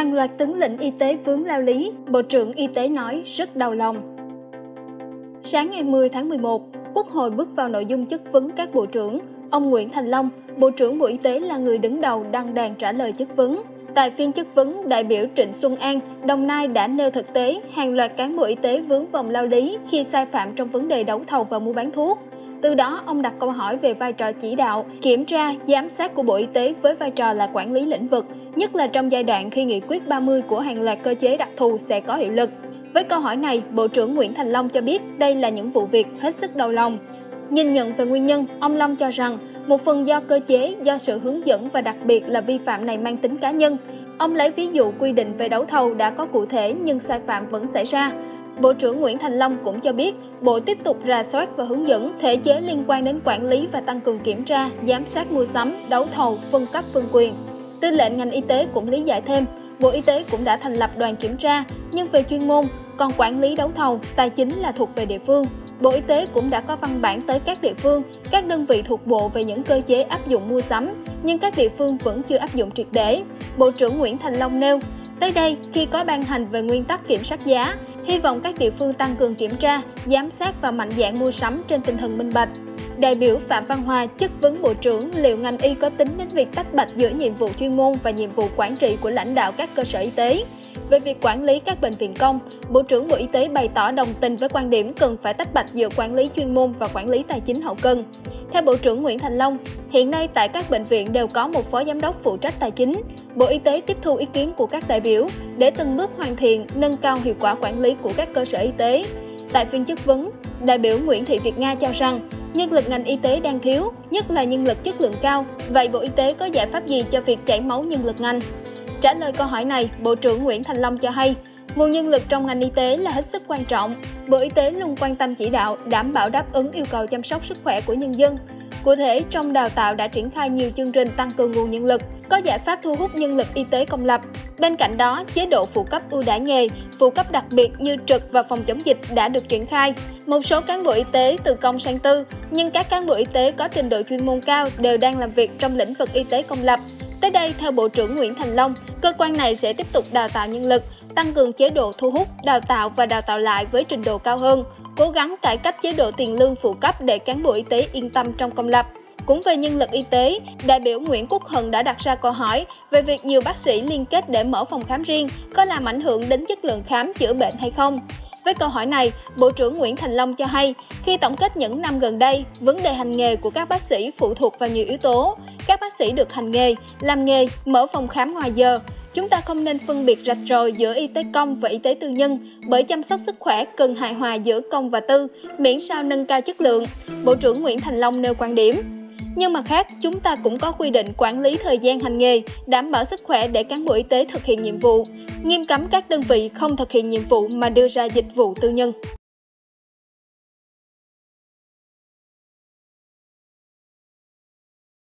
Hàng loạt tướng lĩnh y tế vướng lao lý, Bộ trưởng Y tế nói rất đau lòng. Sáng ngày 10 tháng 11, Quốc hội bước vào nội dung chất vấn các bộ trưởng. Ông Nguyễn Thành Long, Bộ trưởng Bộ Y tế là người đứng đầu đăng đàn trả lời chất vấn. Tại phiên chất vấn, đại biểu Trịnh Xuân An, Đồng Nai đã nêu thực tế hàng loạt cán bộ y tế vướng vòng lao lý khi sai phạm trong vấn đề đấu thầu và mua bán thuốc. Từ đó, ông đặt câu hỏi về vai trò chỉ đạo, kiểm tra, giám sát của Bộ Y tế với vai trò là quản lý lĩnh vực, nhất là trong giai đoạn khi nghị quyết 30 của hàng loạt cơ chế đặc thù sẽ có hiệu lực. Với câu hỏi này, Bộ trưởng Nguyễn Thành Long cho biết đây là những vụ việc hết sức đau lòng. Nhìn nhận về nguyên nhân, ông Long cho rằng một phần do cơ chế, do sự hướng dẫn và đặc biệt là vi phạm này mang tính cá nhân. Ông lấy ví dụ quy định về đấu thầu đã có cụ thể nhưng sai phạm vẫn xảy ra. Bộ trưởng Nguyễn Thành Long cũng cho biết, Bộ tiếp tục rà soát và hướng dẫn thể chế liên quan đến quản lý và tăng cường kiểm tra, giám sát mua sắm, đấu thầu, phân cấp phân quyền. Tư lệnh ngành y tế cũng lý giải thêm, Bộ Y tế cũng đã thành lập đoàn kiểm tra, nhưng về chuyên môn, còn quản lý đấu thầu, tài chính là thuộc về địa phương. Bộ Y tế cũng đã có văn bản tới các địa phương, các đơn vị thuộc bộ về những cơ chế áp dụng mua sắm, nhưng các địa phương vẫn chưa áp dụng triệt để. Bộ trưởng Nguyễn Thành Long nêu, tới đây, khi có ban hành về nguyên tắc kiểm soát giá, hy vọng các địa phương tăng cường kiểm tra, giám sát và mạnh dạng mua sắm trên tinh thần minh bạch. Đại biểu Phạm Văn Hòa chất vấn Bộ trưởng liệu ngành y có tính đến việc tách bạch giữa nhiệm vụ chuyên môn và nhiệm vụ quản trị của lãnh đạo các cơ sở y tế. Về việc quản lý các bệnh viện công, Bộ trưởng Bộ Y tế bày tỏ đồng tình với quan điểm cần phải tách bạch giữa quản lý chuyên môn và quản lý tài chính hậu cần. Theo Bộ trưởng Nguyễn Thành Long, hiện nay tại các bệnh viện đều có một phó giám đốc phụ trách tài chính. Bộ Y tế tiếp thu ý kiến của các đại biểu để từng bước hoàn thiện, nâng cao hiệu quả quản lý của các cơ sở y tế. Tại phiên chất vấn, đại biểu Nguyễn Thị Việt Nga cho rằng nhân lực ngành y tế đang thiếu, nhất là nhân lực chất lượng cao. Vậy Bộ Y tế có giải pháp gì cho việc chảy máu nhân lực ngành? Trả lời câu hỏi này, Bộ trưởng Nguyễn Thành Long cho hay, nguồn nhân lực trong ngành y tế là hết sức quan trọng. Bộ Y tế luôn quan tâm chỉ đạo, đảm bảo đáp ứng yêu cầu chăm sóc sức khỏe của nhân dân. Cụ thể, trong đào tạo đã triển khai nhiều chương trình tăng cường nguồn nhân lực, có giải pháp thu hút nhân lực y tế công lập. Bên cạnh đó, chế độ phụ cấp ưu đãi nghề, phụ cấp đặc biệt như trực và phòng chống dịch đã được triển khai. Một số cán bộ y tế từ công sang tư, nhưng các cán bộ y tế có trình độ chuyên môn cao đều đang làm việc trong lĩnh vực y tế công lập. Tới đây, theo Bộ trưởng Nguyễn Thành Long, cơ quan này sẽ tiếp tục đào tạo nhân lực, tăng cường chế độ thu hút, đào tạo và đào tạo lại với trình độ cao hơn, cố gắng cải cách chế độ tiền lương phụ cấp để cán bộ y tế yên tâm trong công lập. Cũng về nhân lực y tế, đại biểu Nguyễn Quốc Hận đã đặt ra câu hỏi về việc nhiều bác sĩ liên kết để mở phòng khám riêng có làm ảnh hưởng đến chất lượng khám chữa bệnh hay không. Với câu hỏi này, Bộ trưởng Nguyễn Thành Long cho hay, khi tổng kết những năm gần đây, vấn đề hành nghề của các bác sĩ phụ thuộc vào nhiều yếu tố. Các bác sĩ được hành nghề, làm nghề, mở phòng khám ngoài giờ. Chúng ta không nên phân biệt rạch ròi giữa y tế công và y tế tư nhân, bởi chăm sóc sức khỏe cần hài hòa giữa công và tư, miễn sao nâng cao chất lượng. Bộ trưởng Nguyễn Thành Long nêu quan điểm. Nhưng mặt khác, chúng ta cũng có quy định quản lý thời gian hành nghề, đảm bảo sức khỏe để cán bộ y tế thực hiện nhiệm vụ, nghiêm cấm các đơn vị không thực hiện nhiệm vụ mà đưa ra dịch vụ tư nhân.